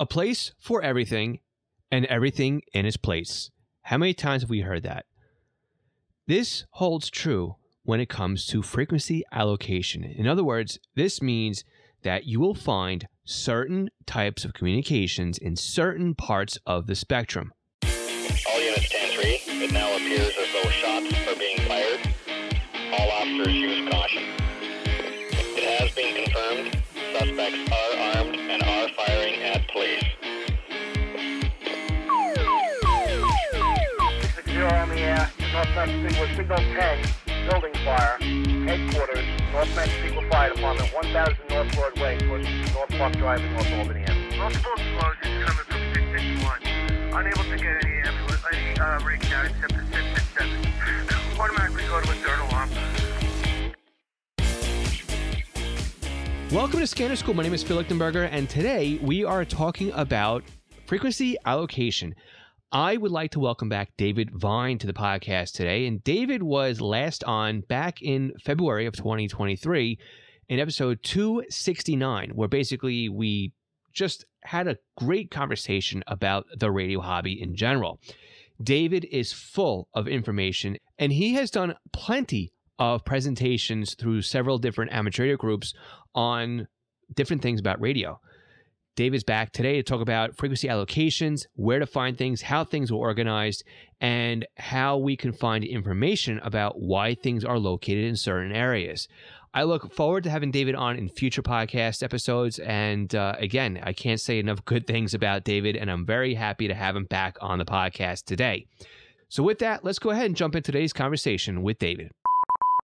A place for everything and everything in its place. How many times have we heard that? This holds true when it comes to frequency allocation. In other words, this means that you will find certain types of communications in certain parts of the spectrum. All units 10-3, it now appears as though shots are being fired. All officers use caution. It has been confirmed suspects are armed firing at. Six zero on the air, Northwest Signal, Signal 10, building fire, headquarters, Northwest Signal Fire Department, 1000 North Broadway, towards North Park Drive in North Albany. Multiple explosions coming from 661. Unable to get any ambulance, any uh, rig down except for 667. Automatically go to a dirt alarm. Welcome to Scanner School. My name is Phil Lichtenberger, and today we are talking about frequency allocation. I would like to welcome back David Vine to the podcast today. And David was last on back in February of 2023 in episode 269, where basically we just had a great conversation about the radio hobby in general. David is full of information, and he has done plenty of presentations through several different amateur radio groups on different things about radio. David's back today to talk about frequency allocations, where to find things, how things are organized, and how we can find information about why things are located in certain areas. I look forward to having David on in future podcast episodes. And uh, again, I can't say enough good things about David, and I'm very happy to have him back on the podcast today. So, with that, let's go ahead and jump into today's conversation with David.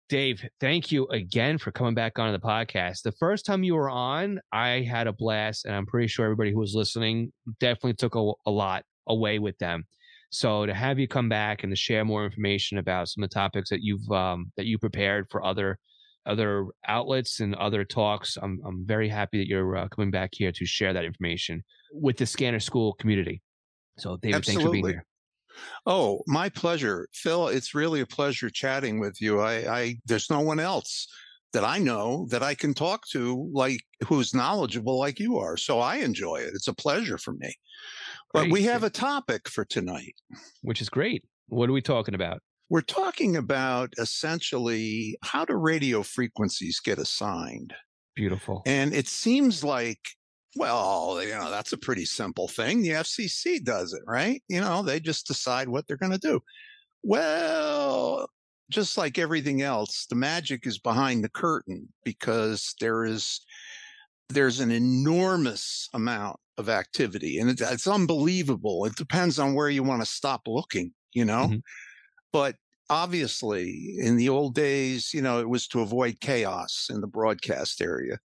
Dave, thank you again for coming back on the podcast. The first time you were on, I had a blast, and I'm pretty sure everybody who was listening definitely took a, a lot away with them. So to have you come back and to share more information about some of the topics that you've um, that you prepared for other other outlets and other talks, I'm I'm very happy that you're uh, coming back here to share that information with the Scanner School community. So David, Absolutely. thanks for being here. Oh, my pleasure. Phil, it's really a pleasure chatting with you. I, I there's no one else that I know that I can talk to like who's knowledgeable like you are. So I enjoy it. It's a pleasure for me. But Great. we have a topic for tonight. Which is great. What are we talking about? We're talking about essentially how do radio frequencies get assigned? Beautiful. And it seems like well, you know, that's a pretty simple thing. The FCC does it, right? You know, they just decide what they're going to do. Well, just like everything else, the magic is behind the curtain because there is there's an enormous amount of activity and it's, it's unbelievable. It depends on where you want to stop looking, you know. Mhm. But obviously, in the old days, you know, it was to avoid chaos in the broadcast area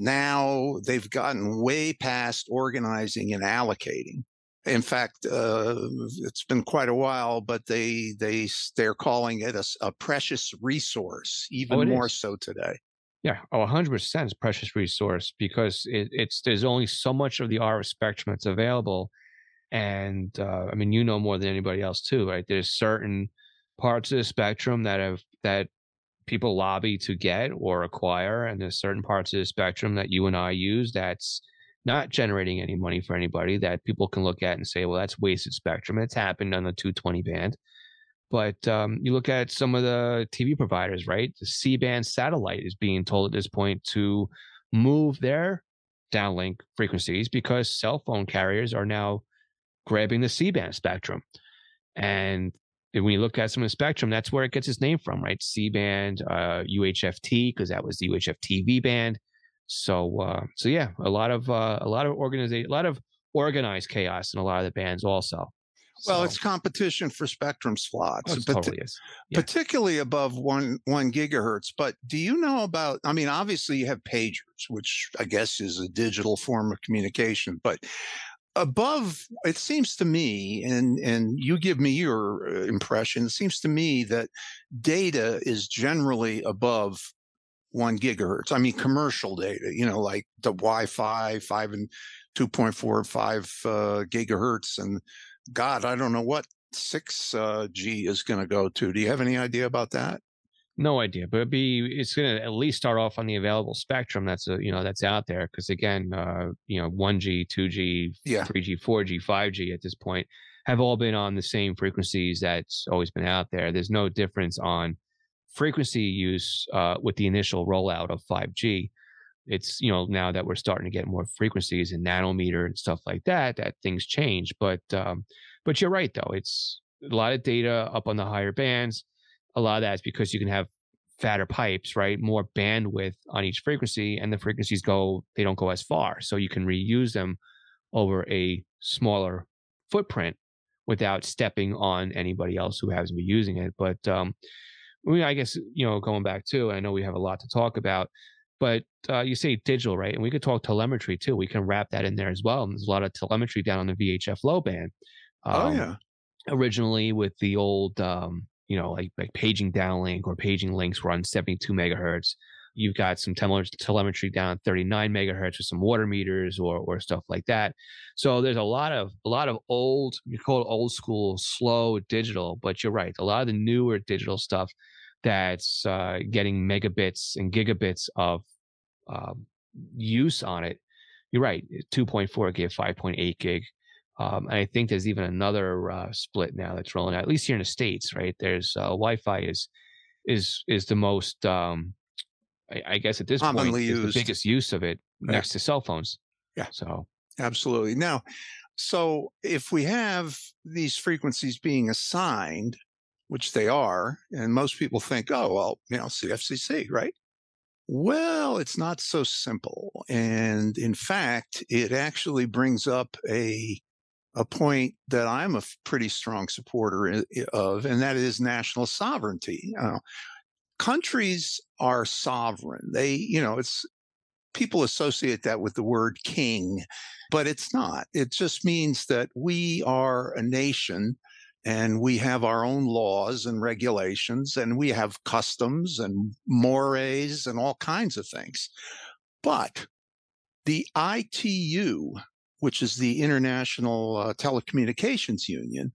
now they've gotten way past organizing and allocating in fact uh, it's been quite a while but they they they're calling it a, a precious resource even Oh, more is. so today Yeah, oh, 100% is precious resource because it, it's there's only so much of the RF spectrum that's available, and uh, I mean you know more than anybody else too, right? There's certain parts of the spectrum that have that people lobby to get or acquire, and there's certain parts of the spectrum that you and I use that's not generating any money for anybody that people can look at and say, well, that's wasted spectrum. It's happened on the 220 band. But um, you look at some of the TV providers, right? The C band satellite is being told at this point to move their downlink frequencies because cell phone carriers are now grabbing the C band spectrum. And when you look at some of the spectrum, that's where it gets its name from, right? C band, uh, UHFT, because that was the UHF TV band. So, uh, so yeah, a lot of uh, a lot of organization, a lot of organized chaos in a lot of the bands also. well So- it's competition for spectrum slots Oh, totally is. Yeah. particularly above one one gigahertz. But do you know about? I mean, obviously you have pagers, which I guess is a digital form of communication, but above it seems to me and and you give me your uh, impression it seems to me that data is generally above one gigahertz i mean commercial data you know like the wi-fi 5 and 2.45 uh, gigahertz and god i don't know what 6 uh, g is going to go to. Do you have any idea about that No idea, but it'd be it's going to at least start off on the available spectrum that's a, you know that's out there because again, uh, you know, one G, two G, three G, four G, five G at this point have all been on the same frequencies that's always been out there. There's no difference on frequency use uh, with the initial rollout of five G. It's you know now that we're starting to get more frequencies and nanometer and stuff like that, that things change. But um, but you're right though. It's a lot of data up on the higher bands. A lot of that is because you can have fatter pipes, right? More bandwidth on each frequency, and the frequencies go they don't go as far, so you can reuse them over a smaller footprint without stepping on anybody else who hasn't been using it. But um, I, guess you know going back to, I know we have a lot to talk about. But uh, you say digital, right? And we could talk telemetry too. We can wrap that in there as well. And there's a lot of telemetry down on the VHF low band. oh Um, yeah. originally with the old um, you know like like paging downlink or paging links run 72 megahertz. You've got some tele- telemetry down 39 megahertz with some water meters or or stuff like that. So there's a lot of a lot of old you call it old school slow digital but you're right a lot of the newer digital stuff that's uh, getting megabits and gigabits of um, use on it you're right 2.4 gig 5.8 gig um, and I think there's even another uh, split now that's rolling out, at least here in the states, right? There's uh, Wi-Fi is is is the most, um, I, I guess at this point, Commonly is used. the biggest use of it Yeah. next to cell phones. Yeah. So Absolutely. Now, so if we have these frequencies being assigned, which they are, and most people think, oh, well, you know, CFCC, right? Well, it's not so simple. And in fact, it actually brings up a a point that I'm a pretty strong supporter of, and that is national sovereignty. Uh, countries are sovereign. They, you know, it's people associate that with the word king, but it's not. It just means that we are a nation and we have our own laws and regulations and we have customs and mores and all kinds of things. But the ITU, which is the International uh, Telecommunications Union,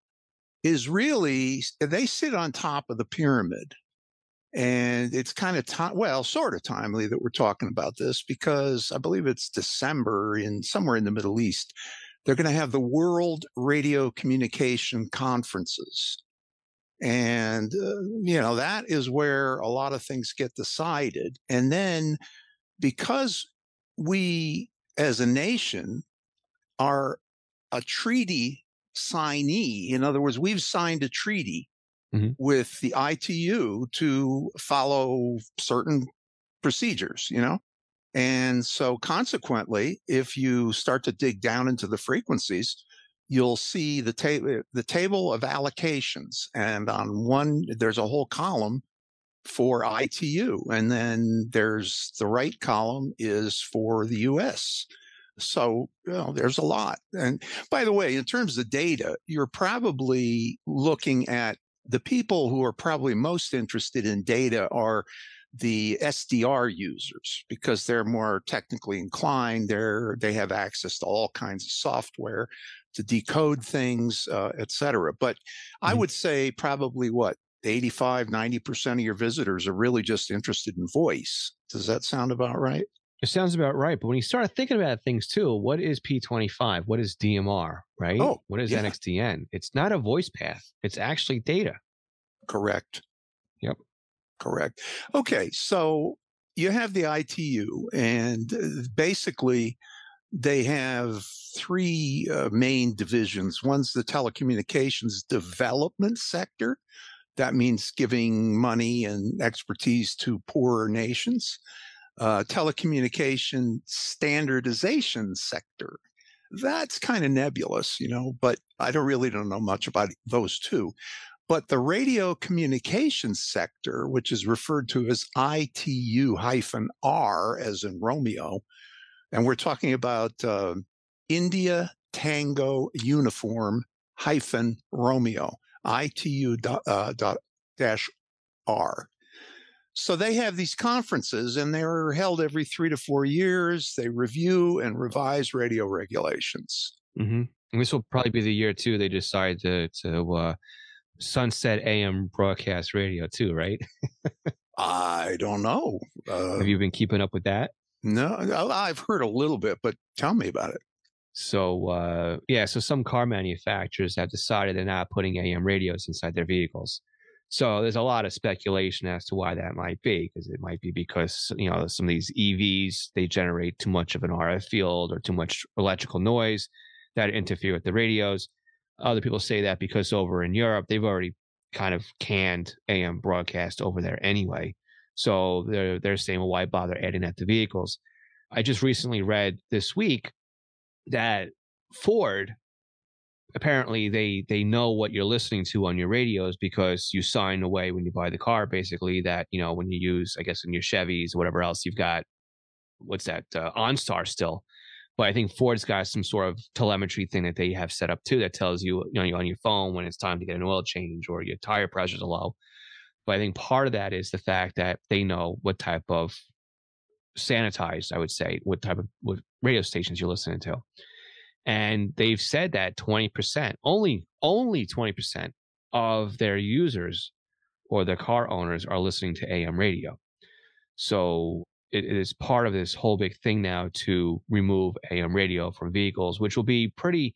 is really, they sit on top of the pyramid. And it's kind of time, well, sort of timely that we're talking about this because I believe it's December in somewhere in the Middle East. They're going to have the World Radio Communication Conferences. And, uh, you know, that is where a lot of things get decided. And then because we as a nation are a treaty signee, in other words, we've signed a treaty Mhm. with the ITU to follow certain procedures, you know? And so consequently, if you start to dig down into the frequencies, you'll see the table the table of allocations and on one there's a whole column for ITU and then there's the right column is for the US. So, you know, there's a lot. And by the way, in terms of data, you're probably looking at the people who are probably most interested in data are the SDR users because they're more technically inclined. They're they have access to all kinds of software to decode things, uh, et cetera. But I Mhm. would say probably what 85, 90% of your visitors are really just interested in voice. Does that sound about right? It sounds about right. But when you start thinking about things too, what is P25? What is DMR? Right? Oh, what is yeah. NXDN? It's not a voice path. It's actually data. Correct. Yep. Correct. Okay. So you have the ITU, and uh, basically, they have three uh, main divisions. One's the telecommunications development sector. That means giving money and expertise to poorer nations. Uh, telecommunication standardization sector. That's kind of nebulous, you know, but I don't really don't know much about those two. But the radio communications sector, which is referred to as ITU hyphen R, as in Romeo, and we're talking about uh, India Tango Uniform hyphen Romeo, ITU dot, uh, dot dash R. So they have these conferences and they're held every three to four years. They review and revise radio regulations. hmm And this will probably be the year too. They decide to to uh, sunset AM broadcast radio too, right? I don't know. Uh, Have you been keeping up with that? no, I've heard a little bit, but tell me about it. So uh, yeah, so some car manufacturers have decided they're not putting AM radios inside their vehicles. So there's a lot of speculation as to why that might be, because it might be because you know some of these EVs they generate too much of an RF field or too much electrical noise that interfere with the radios. Other people say that because over in Europe they've already kind of canned AM broadcast over there anyway. So they're they're saying, well, why bother adding that to vehicles? I just recently read this week that Ford apparently they they know what you're listening to on your radios because you sign away when you buy the car basically that you know when you use I guess in your Chevys or whatever else you've got what's that uh, OnStar still but I think Ford's got some sort of telemetry thing that they have set up too that tells you you know on your phone when it's time to get an oil change or your tire pressures low but I think part of that is the fact that they know what type of sanitized, I would say, what type of what radio stations you're listening to. And they've said that 20%, only only 20% of their users or their car owners are listening to AM radio. So it, it is part of this whole big thing now to remove AM radio from vehicles, which will be pretty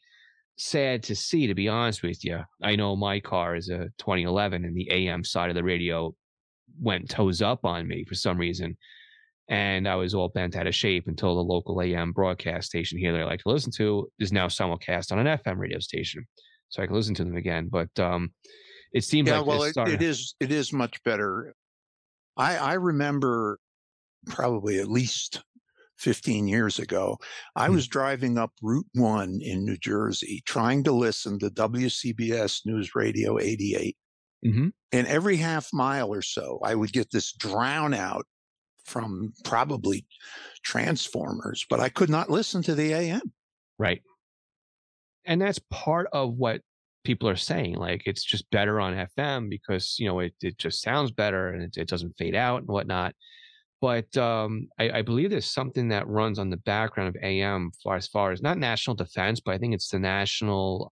sad to see, to be honest with you. I know my car is a 2011 and the AM side of the radio went toes up on me for some reason. And I was all bent out of shape until the local AM broadcast station here that I like to listen to is now simulcast on an FM radio station. So I can listen to them again. But um, it seems Yeah, like well, it, it is it is much better. I I remember probably at least 15 years ago, I Hmm. was driving up Route 1 in New Jersey trying to listen to WCBS News Radio 88. Mhm. And every half mile or so, I would get this drown out from probably transformers, but I could not listen to the AM. Right. And that's part of what people are saying. Like it's just better on FM because, you know, it, it just sounds better and it, it doesn't fade out and whatnot. But um, I, I believe there's something that runs on the background of AM far as far as not national defense, but I think it's the national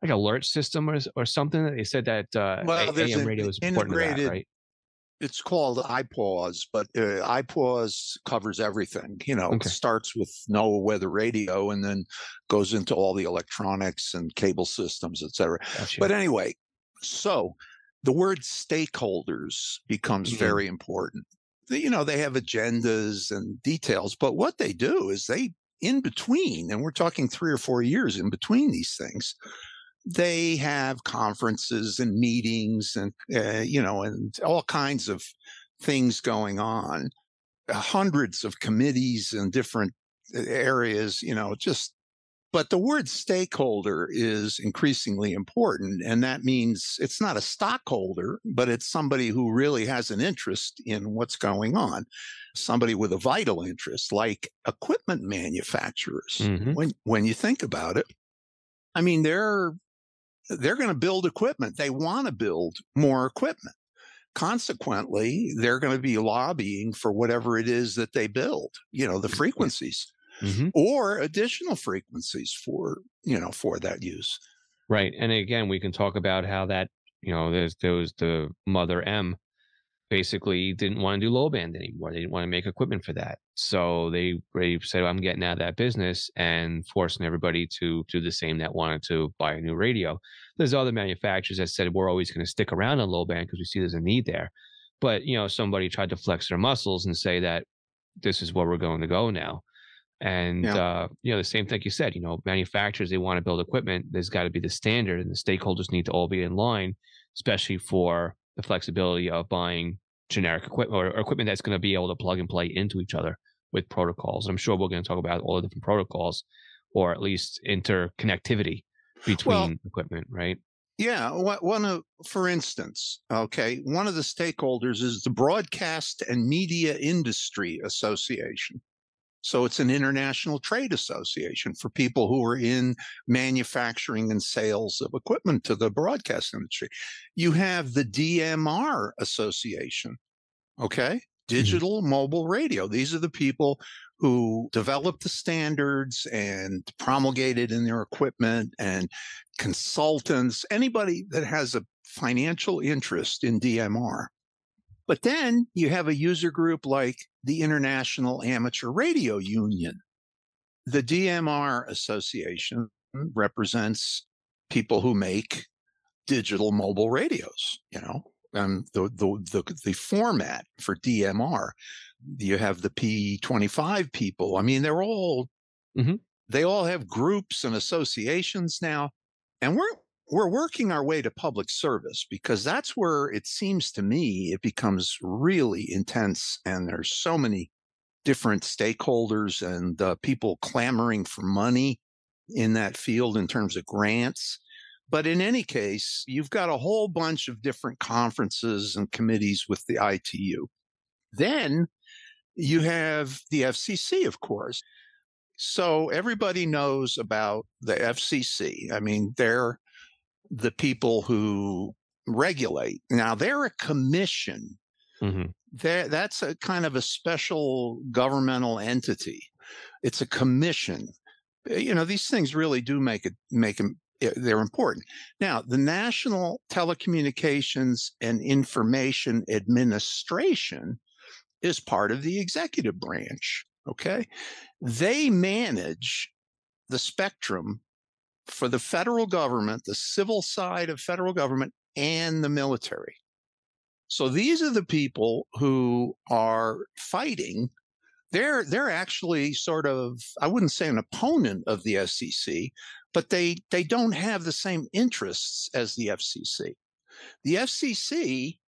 like alert system or, or something that they said that uh, Well, there's AM radio is important that, right? It's called IPAWS, but uh, IPAWS covers everything. You know, Okay. it starts with NOAA weather radio and then goes into all the electronics and cable systems, et cetera. Gotcha. But anyway, so the word stakeholders becomes Mhm. very important. You know, they have agendas and details, but what they do is they, in between, and we're talking three or four years in between these things, they have conferences and meetings and, uh, you know, and all kinds of things going on, uh, hundreds of committees in different uh, areas, you know, just but the word stakeholder is increasingly important. And that means it's not a stockholder, but it's somebody who really has an interest in what's going on. Somebody with a vital interest, like equipment manufacturers. Mhm. When when you think about it, I mean, they're they're going to build equipment. They want to build more equipment. Consequently, they're going to be lobbying for whatever it is that they build, you know, the frequencies Mhm. or additional frequencies for you know for that use Right. And again, we can talk about how that, you know, there's there was the mother M basically didn't want to do low band anymore. They didn't want to make equipment for that. So they they said, I'm getting out of that business and forcing everybody to do the same that wanted to buy a new radio. There's other manufacturers that said we're always going to stick around on low band because we see there's a need there. But you know, somebody tried to flex their muscles and say that this is where we're going to go now. And Yeah. uh, you know, the same thing you said, you know, manufacturers they want to build equipment, there's got to be the standard and the stakeholders need to all be in line, especially for the flexibility of buying generic equipment or, or equipment that's going to be able to plug and play into each other with protocols. I'm sure we're going to talk about all the different protocols or at least interconnectivity between Well- equipment, right? yeah one of for instance okay one of the stakeholders is the broadcast and media industry association so it's an international trade association for people who are in manufacturing and sales of equipment to the broadcast industry. You have the dmr association okay? Mm-hmm. Digital mobile radio. These are the people who developed the standards and promulgated in their equipment and consultants, anybody that has a financial interest in DMR. But then you have a user group like the International Amateur Radio Union. The DMR Association represents people who make digital mobile radios, you know, and the, the, the, the format for DMR. You have the P25 people. I mean, they're all, Mhm. they all have groups and associations now. And we're, we're working our way to public service because that's where it seems to me it becomes really intense and there's so many different stakeholders and uh, people clamoring for money in that field in terms of grants. But in any case you've got a whole bunch of different conferences and committees with the ITU then you have the FCC of course. So everybody knows about the FCC i mean they're the people who regulate. Now they're a commission. Mhm. They're, that's a kind of a special governmental entity. It's a commission. Uh, You know, these things really do make it make them. They're important. Now, the National Telecommunications and Information Administration is part of the executive branch. Okay. They manage the spectrum for the federal government, the civil side of federal government, and the military. So these are the people who are fighting. They're they're actually sort of I wouldn't say an opponent of the FCC, but they they don't have the same interests as the FCC. The FCC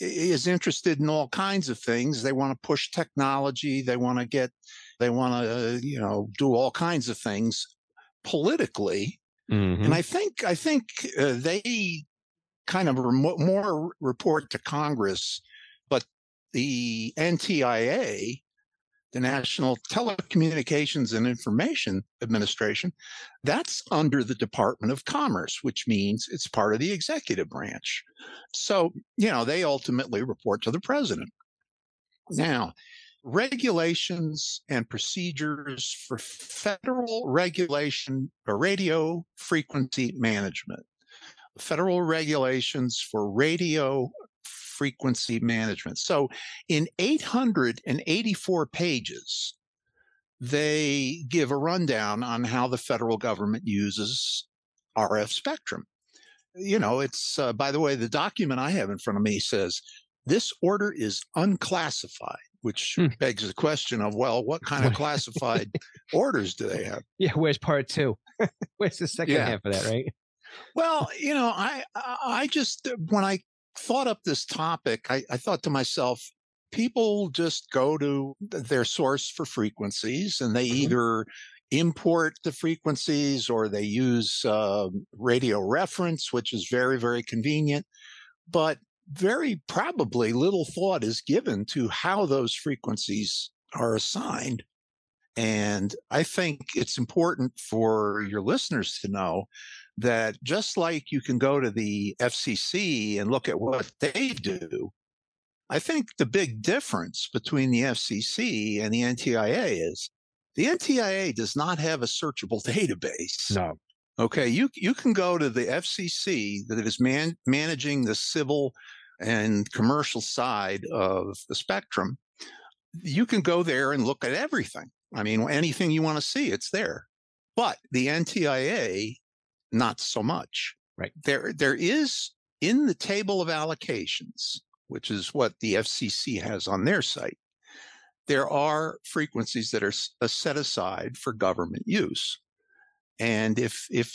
is interested in all kinds of things. They want to push technology. They want to get. They want to uh, you know do all kinds of things politically Mhm. and I think I think uh, they kind of remo- more report to Congress, but the NTIA, the National Telecommunications and Information Administration, that's under the Department of Commerce, which means it's part of the executive branch. So you know they ultimately report to the president. Now, regulations and procedures for federal regulation or radio frequency management. Federal regulations for radio frequency management. So in 884 pages, they give a rundown on how the federal government uses RF spectrum. You know, it's, uh, by the way, the document I have in front of me says this order is unclassified, which Hmm. begs the question of, well, what kind of classified orders do they have? Yeah, where's part two? where's the second Yeah. half of that, right? Well, you know, I I I just uh, when I thought up this topic, I, I thought to myself, people just go to their source for frequencies and they Mhm. either import the frequencies or they use uh, radio reference, which is very, very convenient. But very probably little thought is given to how those frequencies are assigned. And I think it's important for your listeners to know that just like you can go to the FCC and look at what they do, I think the big difference between the FCC and the NTIA is the NTIA does not have a searchable database. No. Okay, you you can go to the FCC that is man, managing the civil and commercial side of the spectrum. You can go there and look at everything. I mean, anything you want to see, it's there. But the NTIA, not so much. Right. There, there is in the table of allocations, which is what the FCC has on their site. There are frequencies that are uh, set aside for government use. And if if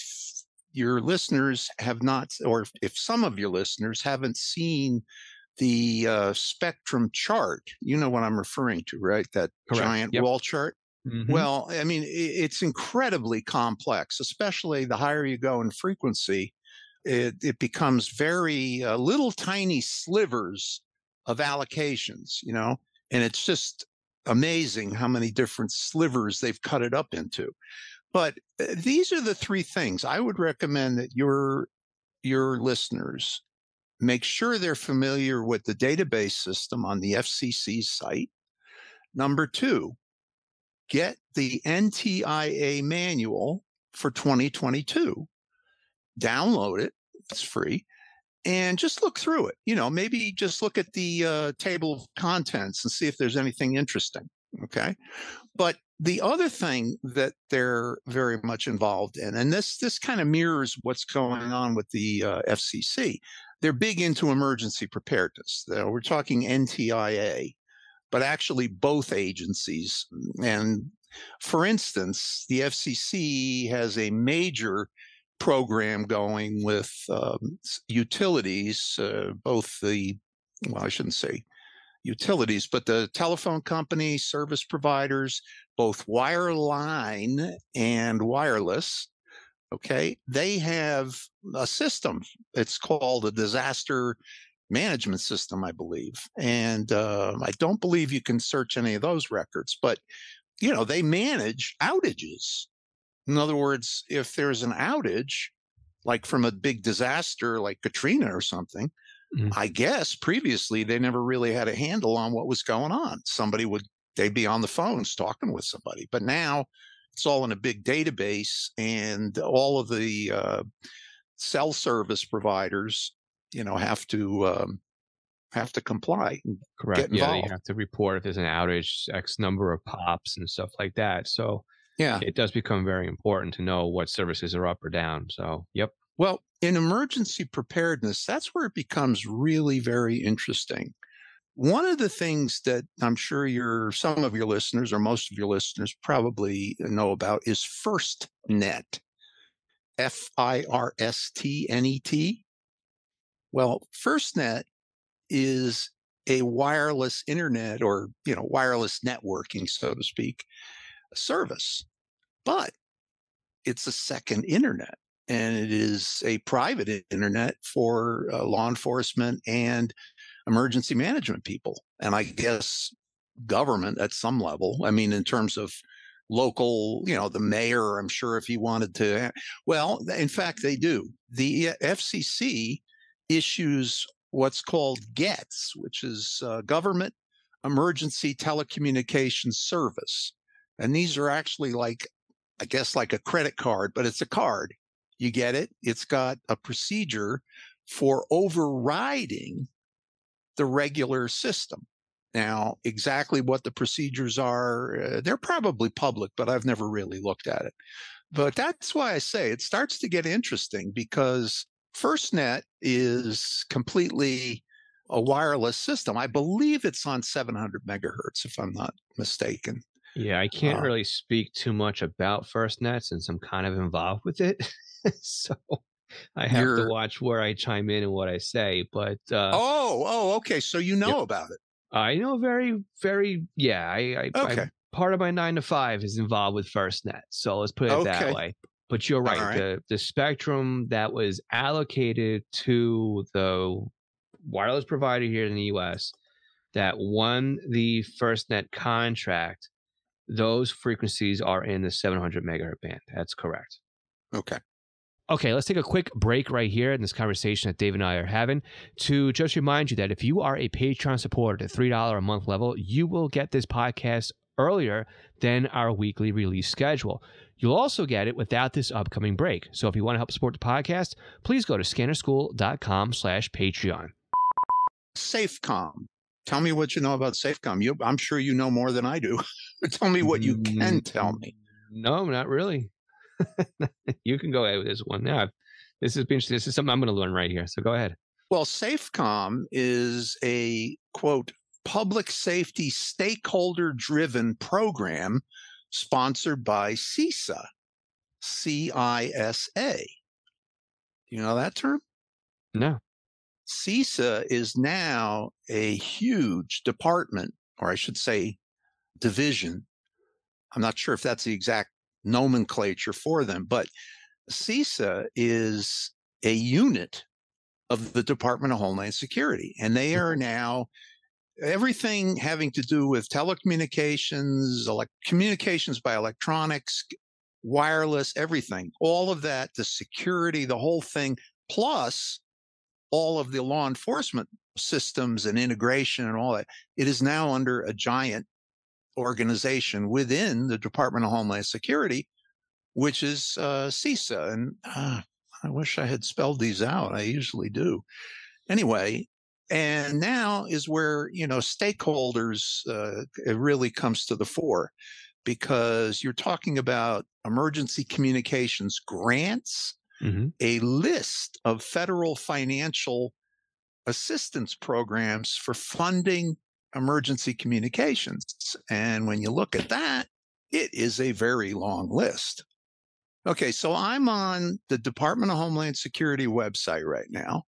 your listeners have not, or if- some of your listeners haven't seen the uh, spectrum chart, you know what I'm referring to, right? That Correct. giant Yep. wall chart. Mhm. Well, I mean, it's incredibly complex, especially the higher you go in frequency. It, it becomes very uh, little tiny slivers of allocations, you know, and it's just amazing how many different slivers they've cut it up into. But these are the three things I would recommend that your your listeners make sure they're familiar with the database system on the FCC site. Number two, get the NTIA manual for 2022. Download it, it's free. and just look through it. You know, maybe just look at the uh, table of contents and see if there's anything interesting. Okay. But the other thing that they're very much involved in, and this this kind of mirrors what's going on with the uh, FCC, they're big into emergency preparedness. We're talking NTIA, but actually both agencies. And for instance, the FCC has a major program going with um, utilities, uh, both the, well, I shouldn't say utilities, but the telephone company, service providers, both wireline and wireless. Okay. They have a system. It's called a disaster management system, I believe. And uh, I don't believe you can search any of those records, but you know, they manage outages. In other words, if there's an outage, like from a big disaster like Katrina or something, mm-hmm. I guess previously they never really had a handle on what was going on. Somebody would, they'd be on the phones talking with somebody. But now it's all in a big database and all of the uh, cell service providers, you know, have to, um, have to comply. Correct. Yeah, you have to report if there's an outage, X number of pops and stuff like that. So yeah, it does become very important to know what services are up or down. So, yep. Well, in emergency preparedness, that's where it becomes really very interesting. One of the things that I'm sure your some of your listeners or most of your listeners probably know about is FirstNet. F I R S T N E T. Well, FirstNet is a wireless internet or, you know, wireless networking, so to speak, service. But it's a second internet and it is a private internet for uh, law enforcement and emergency management people. And I guess government at some level. I mean, in terms of local, you know, the mayor, I'm sure if he wanted to. Well, in fact, they do. The FCC issues what's called GETS, which is uh, Government Emergency Telecommunications Service. And these are actually like, I guess, like a credit card, but it's a card. You get it? It's got a procedure for overriding the regular system. Now, exactly what the procedures are, uh, they're probably public, but I've never really looked at it. But that's why I say it starts to get interesting because FirstNet is completely a wireless system. I believe it's on 700 megahertz, if I'm not mistaken. Yeah, I can't uh, really speak too much about FirstNet since I'm kind of involved with it. so I have to watch where I chime in and what I say. But uh, oh, oh, okay. So you know yep. about it. I know very, very. Yeah, I, I okay. I, part of my nine to five is involved with FirstNet. So let's put it okay. that way. But you're right. right. The the spectrum that was allocated to the wireless provider here in the U.S. that won the FirstNet contract, those frequencies are in the 700 megahertz band. That's correct. Okay. Okay, let's take a quick break right here in this conversation that Dave and I are having to just remind you that if you are a Patreon supporter at $3 a month level, you will get this podcast earlier than our weekly release schedule. You'll also get it without this upcoming break. So if you want to help support the podcast, please go to scannerschool.com slash Patreon. SAFECOM. Tell me what you know about SAFECOM. You, I'm sure you know more than I do. tell me what you can tell me. Mm, no, not really. you can go ahead with this one. Yeah, this is interesting. This is something I'm going to learn right here. So go ahead. Well, SAFECOM is a quote public safety stakeholder driven program sponsored by CISA, C I S A. You know that term? No. CISA is now a huge department, or I should say, division. I'm not sure if that's the exact nomenclature for them. But CISA is a unit of the Department of Homeland Security, and they are mm-hmm. now everything having to do with telecommunications, elect- communications by electronics, wireless, everything, all of that, the security, the whole thing, plus all of the law enforcement systems and integration and all that. It is now under a giant organization within the Department of Homeland Security, which is uh, CISA. And uh, I wish I had spelled these out. I usually do. Anyway, and now is where you know stakeholders uh, it really comes to the fore because you're talking about emergency communications grants, Mhm. a list of federal financial assistance programs for funding emergency communications. And when you look at that, it is a very long list. Okay, so I'm on the Department of Homeland Security website right now.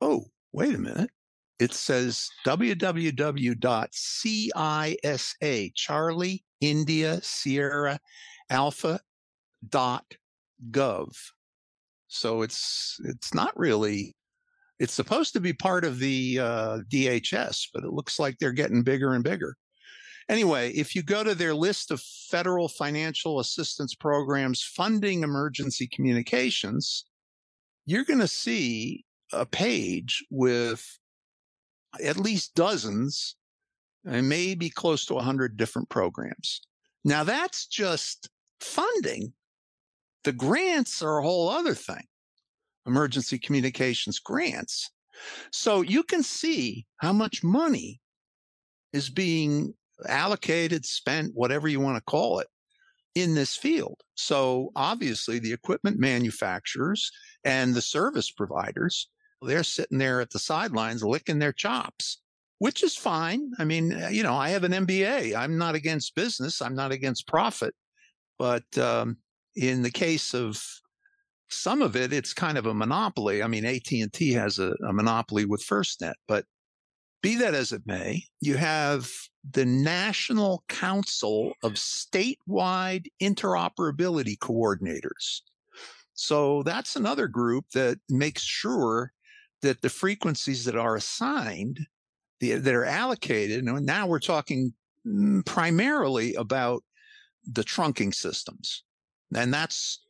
Oh, wait a minute. It says www.cisa, Charlie India Sierra Alpha dot gov. So it's it's not really it's supposed to be part of the uh, DHS, but it looks like they're getting bigger and bigger. Anyway, if you go to their list of federal financial assistance programs funding emergency communications, you're going to see a page with at least dozens and maybe close to 100 different programs. Now, that's just funding. The grants are a whole other thing emergency communications grants. So you can see how much money is being allocated, spent, whatever you want to call it, in this field. So obviously, the equipment manufacturers and the service providers, they're sitting there at the sidelines licking their chops, which is fine. I mean, uh, you know, I have an MBA. I'm not against business, I'm not against profit. But um, in the case of some of it, it's kind of a monopoly. I mean, AT&T has a, a monopoly with FirstNet, but be that as it may, you have the National Council of Statewide Interoperability Coordinators. So that's another group that makes sure that the frequencies that are assigned, the, that are allocated, and now we're talking mm, primarily about the trunking systems. And that's,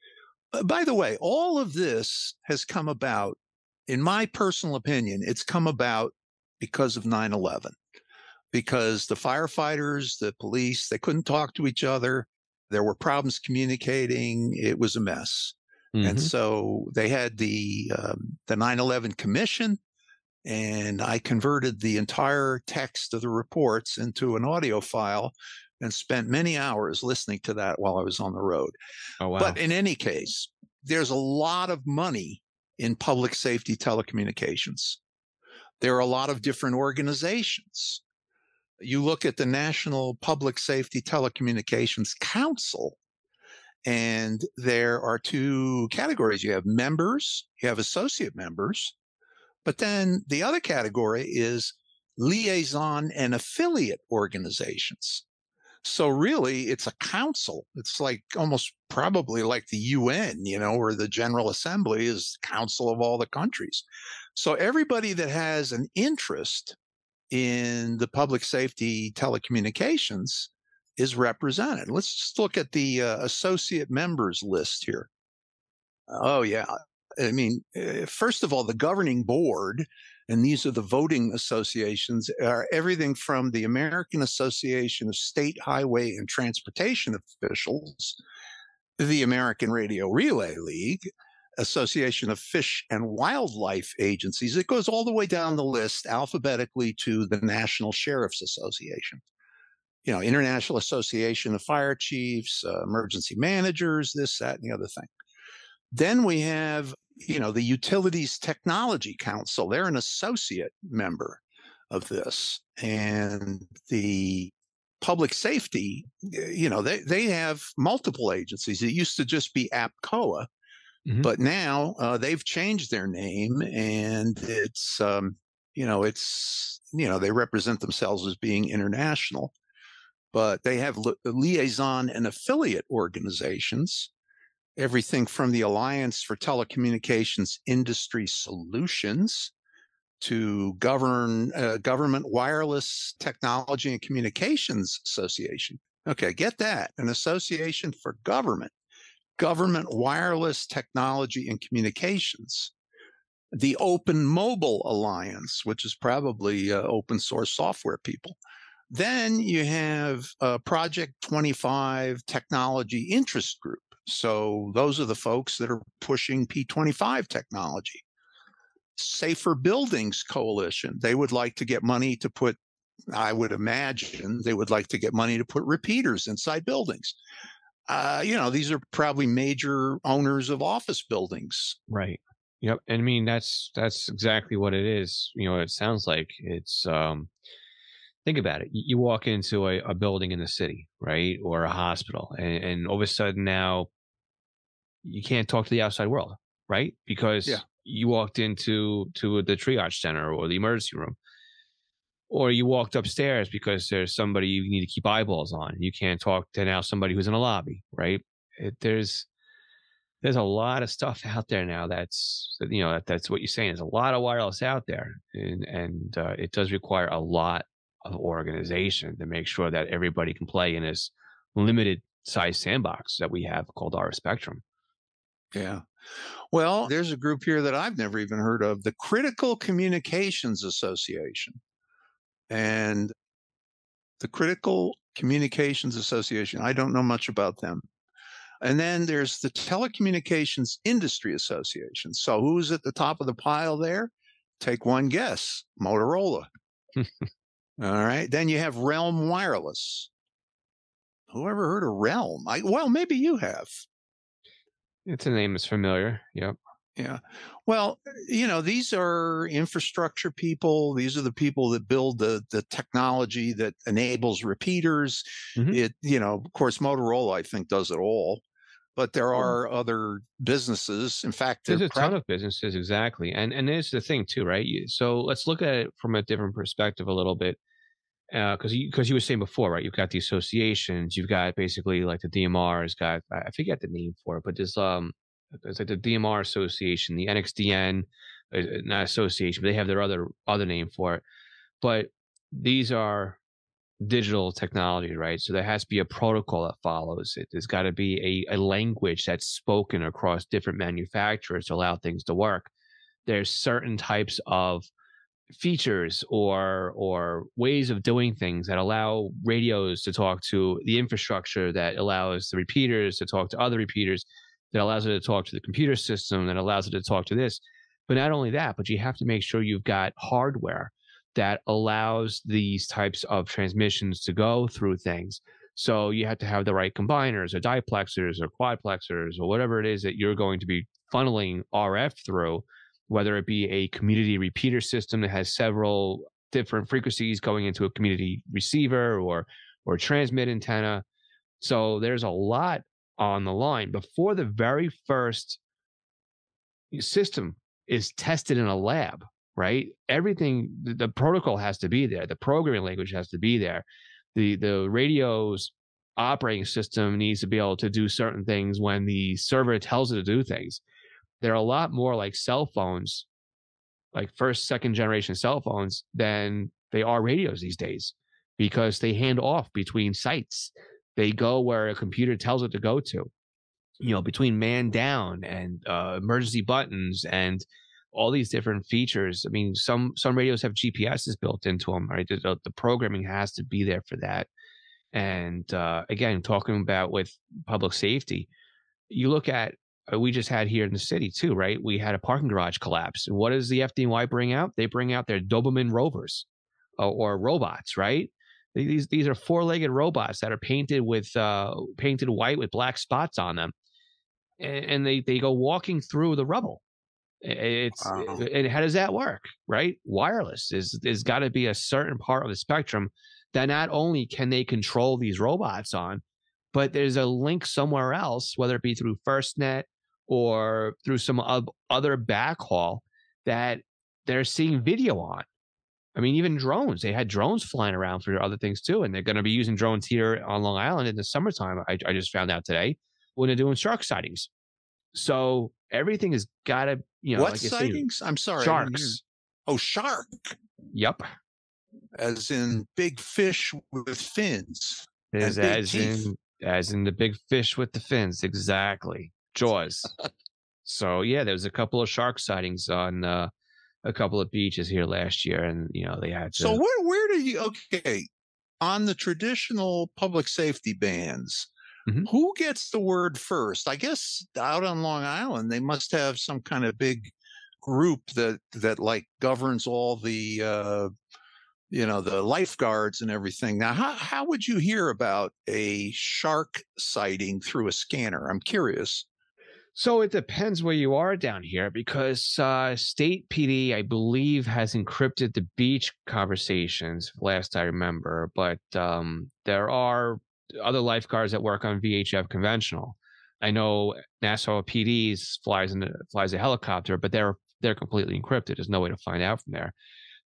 by the way, all of this has come about, in my personal opinion, it's come about because of 9 11 because the firefighters, the police, they couldn't talk to each other. There were problems communicating. It was a mess. And Mhm. so they had the um, the 9/11 commission, and I converted the entire text of the reports into an audio file, and spent many hours listening to that while I was on the road. Oh wow. But in any case, there's a lot of money in public safety telecommunications. There are a lot of different organizations. You look at the National Public Safety Telecommunications Council, and there are two categories. You have members, you have associate members, but then the other category is liaison and affiliate organizations. So really, it's a council. It's like almost probably like the UN, you know, or the General Assembly is the council of all the countries. So everybody that has an interest in the public safety telecommunications is represented. Let's just look at the uh, associate members list here. Oh yeah, I mean, uh, first of all, the governing board, and these are the voting associations, are everything from the American Association of State Highway and Transportation Officials, the American Radio Relay League, Association of Fish and Wildlife Agencies. It goes all the way down the list alphabetically to the National Sheriff's Association. You know, International Association of Fire Chiefs, uh, Emergency Managers, this, that, and the other thing. Then we have, you know, the Utilities Technology Council. They're an associate member of this. And the public safety, you know, they, they have multiple agencies. It used to just be APCOA, Mhm. but now uh, they've changed their name and it's, um, you know, it's, you know, they represent themselves as being international, but they have li- liaison and affiliate organizations everything from the Alliance for Telecommunications Industry Solutions to govern uh, Government Wireless Technology and Communications Association. Okay, get that an association for government, government wireless technology and communications. The Open Mobile Alliance, which is probably uh, open source software people. Then you have uh, Project 25 Technology Interest Group So those are the folks that are pushing P25 technology. Safer Buildings Coalition, they would like to get money to put, I would imagine, they would like to get money to put repeaters inside buildings. Uh, you know, these are probably major owners of office buildings. Right. Yep. And I mean that's that's exactly what it is. You know, it sounds like it's um think about it. You walk into a, a building in the city, right? Or a hospital, and, and all of a sudden now you can't talk to the outside world, right? Because Yeah. you walked into to the triage center or the emergency room. Or you walked upstairs because there's somebody you need to keep eyeballs on. You can't talk to now somebody who's in a lobby, right? It, there's there's a lot of stuff out there now that's you know that, that's what you're saying there's a lot of wireless out there and and uh, it does require a lot of organization to make sure that everybody can play in this limited size sandbox that we have called our spectrum Yeah. Well, there's a group here that I've never even heard of, the Critical Communications Association. And the Critical Communications Association, I don't know much about them. And then there's the Telecommunications Industry Association. So who's at the top of the pile there? Take one guess Motorola. All right. Then you have RELM Wireless. Whoever heard of Realm? I, well, maybe you have. It's a name that's familiar yep Yeah. Well, you know, these are infrastructure people. These are the people that build the the technology that enables repeaters. Mhm. It, you know, of course, Motorola, I think, does it all. But there are other businesses. In fact, there's a ton of businesses exactly and and there's the thing too right so let's look at it from a different perspective a little bit because you because you were saying before right you've got the associations you've got basically like the dmr has got i forget the name for it but there's um it's like the dmr association the nxdn uh, not association but they have their other other name for it. But these are digital technology right? So there has to be a protocol that follows it. There's got to be a, a language that's spoken across different manufacturers to allow things to work. There's certain types of features or or ways of doing things that allow radios to talk to the infrastructure that allows the repeaters to talk to other repeaters that allows it to talk to the computer system that allows it to talk to this. But not only that but you have to make sure you've got hardware that allows these types of transmissions to go through things. So you have to have the right combiners or diplexers or quadplexers or whatever it is that you're going to be funneling rf through whether it be a community repeater system that has several different frequencies going into a community receiver or or transmit antenna. So there's a lot on the line before the very first system is tested in a lab, right? Everything the, the protocol has to be there, the programming language has to be there. The the radio's operating system needs to be able to do certain things when the server tells it to do things they're a lot more like cell phones, like first, second generation cell phones, than they are radios these days because they hand off between sites. They go where a computer tells it to go to, you know, between man down and uh, emergency buttons and all these different features. I mean, some some radios have GPSs built into them, right? The, the programming has to be there for that. And uh, again, talking about with public safety, you look at we just had here in the city too, right? We had a parking garage collapse. And what does the FDNY bring out? They bring out their Doberman rovers uh, or robots, right? These these are four legged robots that are painted with uh, painted white with black spots on them, and, and they they go walking through the rubble. It's Wow. and how does that work, right? Wireless is there's got to be a certain part of the spectrum that not only can they control these robots on, but there's a link somewhere else, whether it be through FirstNet or through some oth- other backhaul that they're seeing video on. I mean, even drones. They had drones flying around for other things too, and they're going to be using drones here on Long Island in the summertime. I, I just found out today when they're doing shark sightings. So everything has got to, you know, what like sightings? I'm sorry. I didn't hear. sharks. Oh, shark, Yep, as in big fish with fins. as as in as in the big fish with the fins, exactly. Jaws. so yeah, there was a couple of shark sightings on uh, a couple of beaches here last year, and you know they had to. So where where do you okay on the traditional public safety bands? Mhm. Who gets the word first? I guess out on Long Island, they must have some kind of big group that that like governs all the uh, you know the lifeguards and everything. Now, how how would you hear about a shark sighting through a scanner? I'm curious. So it depends where you are down here because uh, state PD, I believe, has encrypted the beach conversations, last I remember. But um, there are other lifeguards that work on VHF conventional. I know Nassau PD's flies in flies a helicopter, but they're they're completely encrypted. There's no way to find out from there.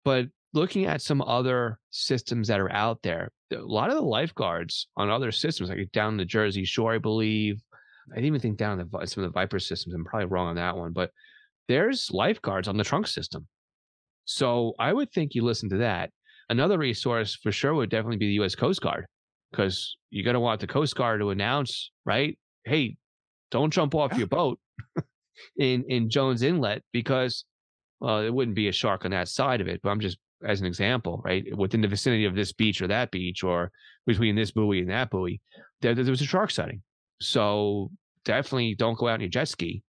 But looking at some other systems that are out there, a lot of the lifeguards on other systems, like down the Jersey Shore, I believe, I didn't even think down the, some of the Viper systems. I'm probably wrong on that one, but there's lifeguards on the trunk system. So I would think you listen to that. Another resource for sure would definitely be the U.S. Coast Guard, because you're going to want the Coast Guard to announce, right? Hey, don't jump off your boat in in Jones Inlet because, well, it wouldn't be a shark on that side of it. But I'm just as an example, right? Within the vicinity of this beach or that beach, or between this buoy and that buoy, there, there was a shark sighting. So definitely don't go out in your jet ski.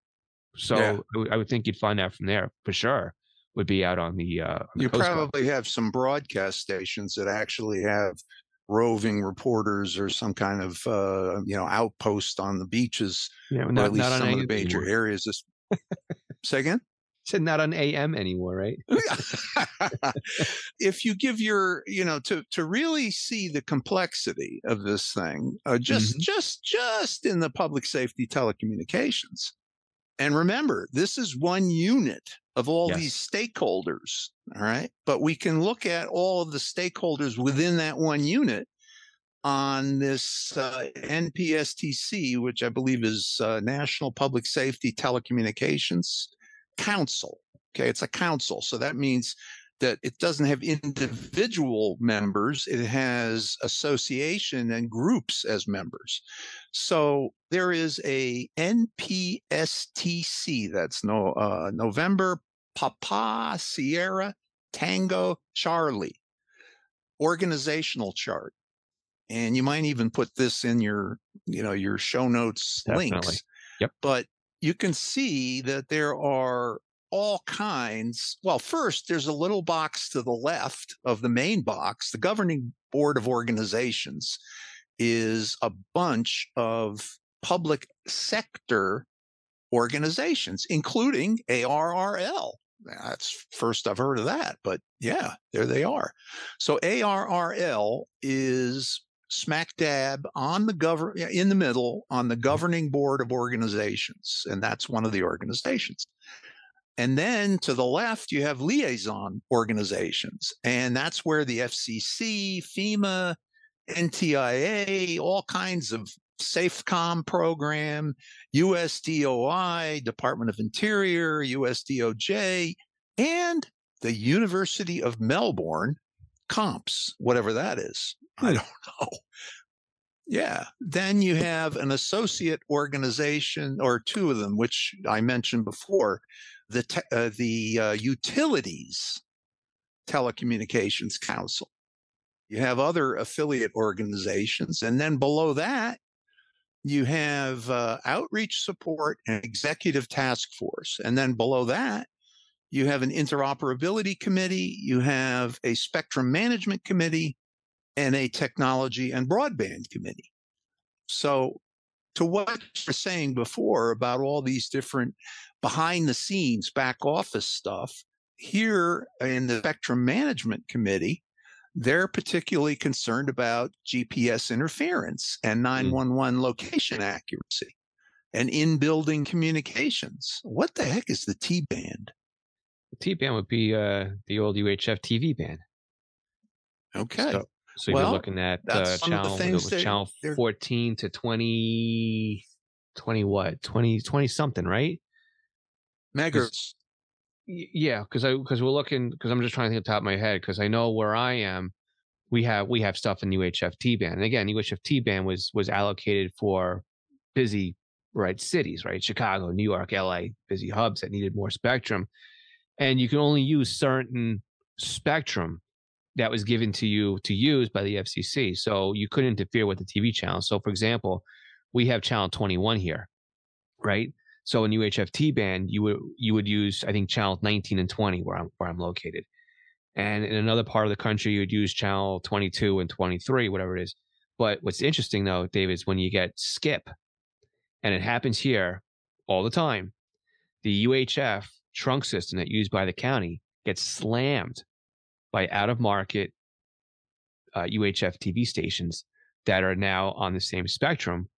So Yeah. I would- think you'd find out from there for sure. Would be out on the. Uh, on the You Guard. probably have some broadcast stations that actually have roving reporters or some kind of uh, you know outpost on the beaches, yeah, or not, at least on some of the major anymore. areas. This- Say again. Said not on AM anymore, right? if you give your you know to to really see the complexity of this thing uh, just Mhm. just just in the public safety telecommunications and remember this is one unit of all Yes. these stakeholders all right but we can look at all of the stakeholders within that one unit on this uh, npstc which i believe is uh, national public safety telecommunications council Okay, it's a council. So that means that it doesn't have individual members, it has association and groups as members. So there is a NPSTC, that's no uh, November Papa Sierra Tango Charlie organizational chart. And you might even put this in your, you know, your show notes Definitely. links. Yep. But you can see that there are all kinds. Well, first, there's a little box to the left of the main box. The governing board of organizations is a bunch of public sector organizations, including ARRL. That's first I've heard of that, but yeah, there they are. So ARRL is smack dab on the govern in the middle on the mm. governing board of organizations, and that's one of the organizations. And then to the left, you have liaison organizations, and that's where the FCC, FEMA, NTIA, all kinds of SafeCom program, USDOI, Department of Interior, USDOJ, and the University of Melbourne comps, whatever that is. I don't know. Yeah. Then you have an associate organization or two of them, which I mentioned before, the te- uh, the uh, Utilities Telecommunications Council. You have other affiliate organizations, and then below that, you have uh, outreach support and executive task force, and then below that, you have an interoperability committee, you have a spectrum management committee, and a technology and broadband committee. So, to what you're saying before about all these different behind the scenes back office stuff, here in the spectrum management committee, they're particularly concerned about GPS interference and mm. 911 location accuracy and in building communications. What the heck is the T band? The T band would be uh, the old UHF TV band. Okay. So, so Well, you're looking at uh, channel, what it things was that channel 14 to 20, 20 what? 20, 20 something, right? Megahertz. Yeah, because I because we're looking because I'm just trying to think off the top of my head because I know where I am, we have we have stuff in UHF T band, and again, UHF T band was was allocated for busy right cities, right? Chicago, New York, LA, busy hubs that needed more spectrum, and you can only use certain spectrum that was given to you to use by the FCC, so you couldn't interfere with the TV channel. So, for example, we have channel 21 here, right? So in UHF band, you would you would use I think channel 19 and 20 where I'm where I'm located, and in another part of the country you would use channel 22 and 23, whatever it is. But what's interesting though, David, is when you get skip, and it happens here all the time. The UHF trunk system that used by the county gets slammed by out of market uh, UHF TV stations that are now on the same spectrum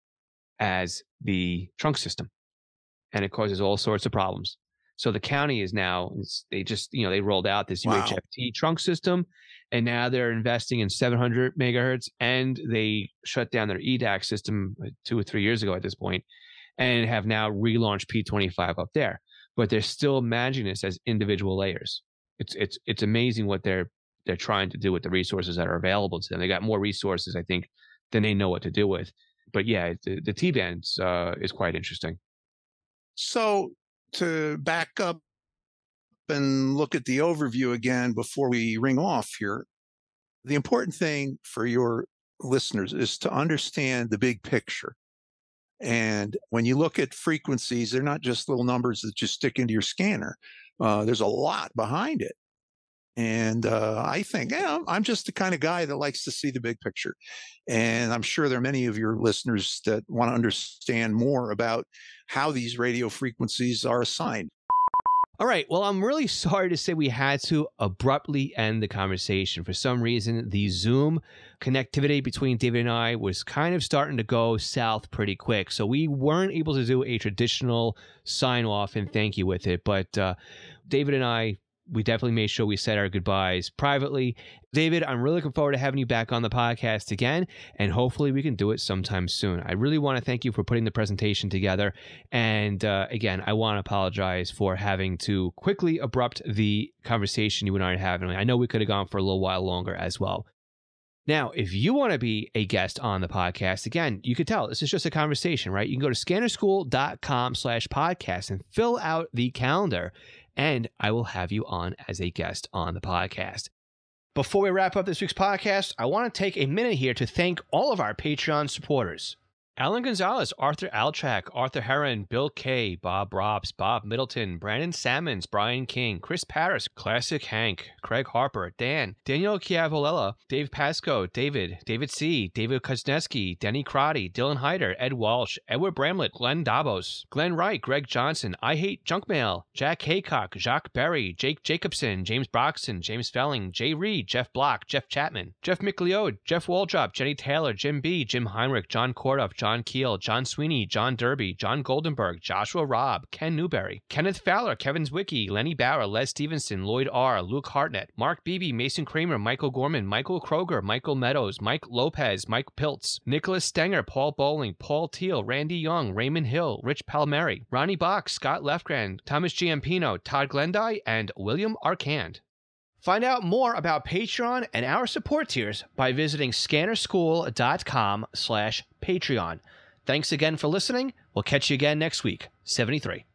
as the trunk system. And it causes all sorts of problems. So the county is now, they just, you know, they rolled out this Wow. UHFT trunk system and now they're investing in 700 megahertz and they shut down their EDACS system uh, two or three years ago at this point and have now relaunched P25 up there. But they're still managing this as individual layers. It's, it's, it's amazing what they're, they're trying to do with the resources that are available to them. They got more resources, I think, than they know what to do with. But yeah, the, T band uh, is quite interesting. So to back up and look at the overview again before we ring off here, the important thing for your listeners is to understand the big picture. And when you look at frequencies, they're not just little numbers that you stick into your scanner. Uh, there's a lot behind it. And uh, I think, yeah, I'm just the kind of guy that likes to see the big picture. And I'm sure there are many of your listeners that want to understand more about how these radio frequencies are assigned. All right. Well, I'm really sorry to say we had to abruptly end the conversation. For some reason, the Zoom connectivity between David and I was kind of starting to go south pretty quick. So we weren't able to do a traditional sign off and thank you with it. But uh, David and I, we definitely made sure we said our goodbyes privately. David, I'm really looking forward to having you back on the podcast again, and hopefully we can do it sometime soon. I really want to thank you for putting the presentation together. And uh, again, I want to apologize for having to quickly abrupt the conversation you and I are having. I know we could have gone for a little while longer as well. Now, if you want to be a guest on the podcast, again, you can tell this is just a conversation, right? You can go to scannerschool.com slash podcast and fill out the calendar, and I will have you on as a guest on the podcast. Before we wrap up this week's podcast, I want to take a minute here to thank all of our Patreon supporters. Alan Gonzalez, Arthur Alchak, Arthur Heron, Bill Kay, Bob Robs, Bob Middleton, Brandon Sammons, Brian King, Chris Paris, Classic Hank, Craig Harper, Dan, Daniel Chiavolella, Dave Pasco, David, David C., David Kuzneski, Denny Crotty, Dylan Hyder, Ed Walsh, Edward Bramlett, Glenn Davos, Glenn Wright, Greg Johnson, I Hate Junk Mail, Jack Haycock, Jacques Berry, Jake Jacobson, James Broxton, James Felling, Jay Reed, Jeff Block, Jeff Chapman, Jeff McLeod, Jeff Waldrop, Jenny Taylor, Jim B., Jim Heinrich, John Kordoff, John Keel, John Sweeney, John Derby, John Goldenberg, Joshua Robb, Ken Newberry, Kenneth Fowler, Kevin Zwicky, Lenny Bauer, Les Stevenson, Lloyd R., Luke Hartnett, Mark Beebe, Mason Kramer, Michael Gorman, Michael Kroger, Michael Meadows, Mike Lopez, Mike Piltz, Nicholas Stenger, Paul Bowling, Paul Teal, Randy Young, Raymond Hill, Rich Palmieri, Ronnie Box, Scott Lefgren, Thomas Giampino, Todd Glendy, and William Arcand. Find out more about Patreon and our support tiers by visiting scannerschool.com slash Patreon. Thanks again for listening. We'll catch you again next week. 73.